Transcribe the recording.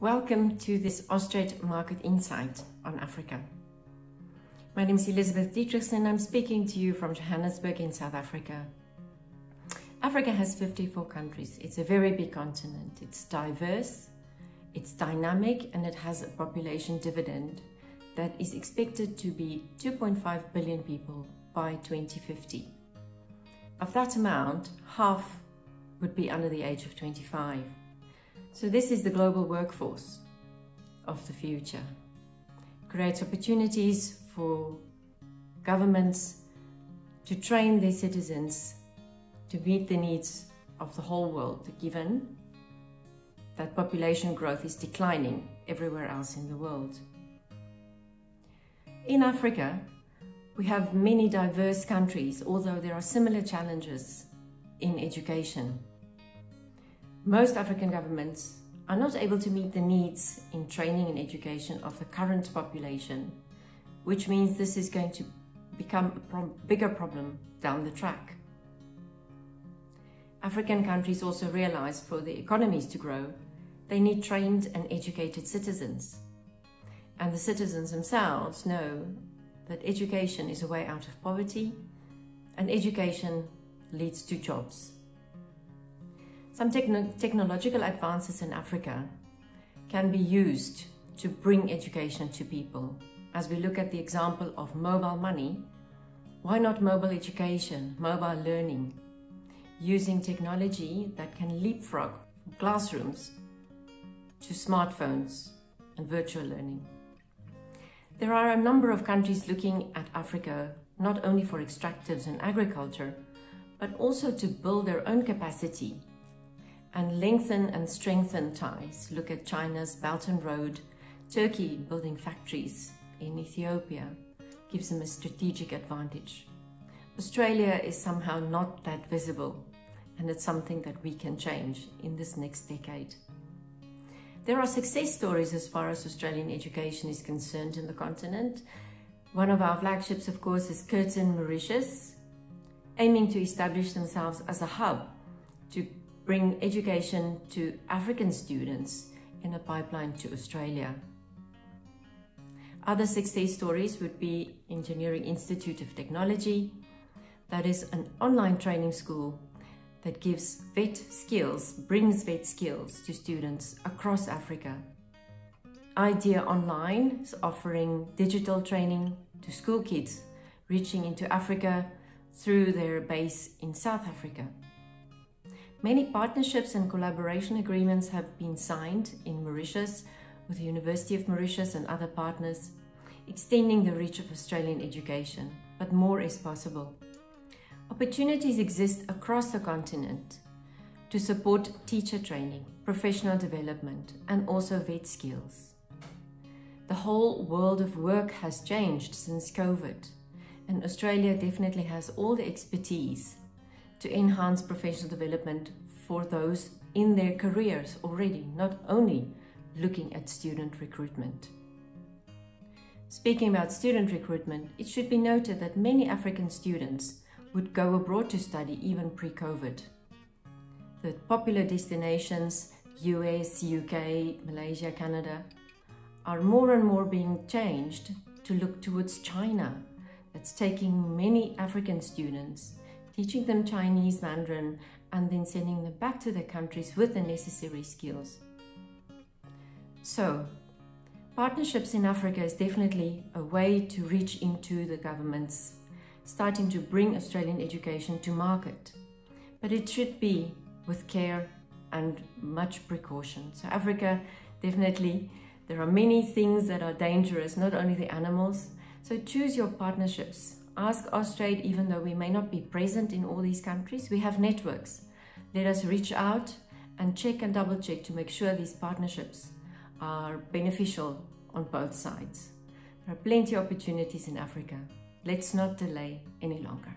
Welcome to this Austrade Market Insight on Africa. My name is Elizabeth Dietrichsen I'm speaking to you from Johannesburg in South Africa. Africa has 54 countries. It's a very big continent. It's diverse, it's dynamic, and it has a population dividend that is expected to be 2.5 billion people by 2050. Of that amount, half would be under the age of 25. So this is the global workforce of the future. Creates opportunities for governments to train their citizens to meet the needs of the whole world, given that population growth is declining everywhere else in the world. In Africa, we have many diverse countries, although there are similar challenges in education. Most African governments are not able to meet the needs in training and education of the current population, which means this is going to become a bigger problem down the track. African countries also realize for the economies to grow, they need trained and educated citizens. And the citizens themselves know that education is a way out of poverty and education leads to jobs. Some techno technological advances in Africa can be used to bring education to people. As we look at the example of mobile money, why not mobile education, mobile learning, using technology that can leapfrog classrooms to smartphones and virtual learning. There are a number of countries looking at Africa not only for extractives and agriculture, but also to build their own capacity and lengthen and strengthen ties. Look at China's Belt and Road, Turkey building factories in Ethiopia gives them a strategic advantage. Australia is somehow not that visible and it's something that we can change in this next decade. There are success stories as far as Australian education is concerned in the continent. One of our flagships, of course, is Curtin Mauritius, aiming to establish themselves as a hub to bring education to African students in a pipeline to Australia. Other success stories would be Engineering Institute of Technology, that is an online training school that gives vet skills, brings vet skills to students across Africa. Idea Online is offering digital training to school kids reaching into Africa through their base in South Africa. Many partnerships and collaboration agreements have been signed in Mauritius with the University of Mauritius and other partners, extending the reach of Australian education, but more is possible. Opportunities exist across the continent to support teacher training, professional development, and also vet skills. The whole world of work has changed since COVID, and Australia definitely has all the expertise to enhance professional development for those in their careers already, not only looking at student recruitment. Speaking about student recruitment, it should be noted that many African students would go abroad to study even pre-COVID. The popular destinations, US, UK, Malaysia, Canada, are more and more being changed to look towards China. That's taking many African students teaching them Chinese Mandarin, and then sending them back to their countries with the necessary skills. So, partnerships in Africa is definitely a way to reach into the governments, starting to bring Australian education to market. But it should be with care and much precaution. So Africa, definitely, there are many things that are dangerous, not only the animals. So choose your partnerships Ask Austrade, even though we may not be present in all these countries, we have networks. Let us reach out and check and double check to make sure these partnerships are beneficial on both sides. There are plenty of opportunities in Africa. Let's not delay any longer.